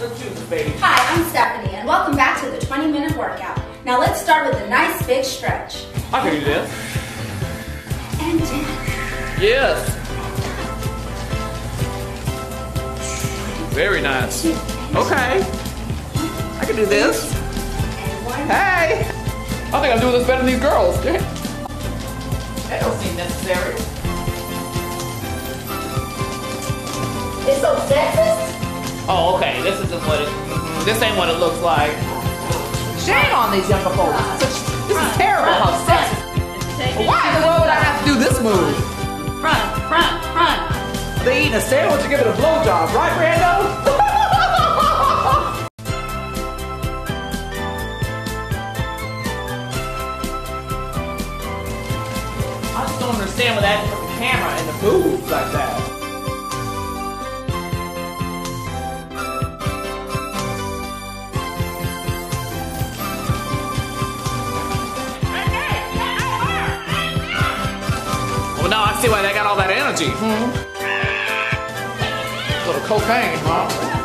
Hi, I'm Stephanie, and welcome back to the 20 minute workout. Now let's start with a nice big stretch. I can do this. And down. Yes. Very nice. Okay. I can do this. Hey. I think I'm doing this better than these girls. That don't seem necessary. It's so sexist. Oh, okay. This isn't what it. This ain't what it looks like. Shame on these younger folks. This is terrible. How sexy. Why in the world would I have to do this move? Front, front, front. They eating a sandwich and giving it a blowjob, right, Brando? I just don't understand why that put the camera in the boobs like that. See why they got all that energy. Mm-hmm. Little cocaine, huh?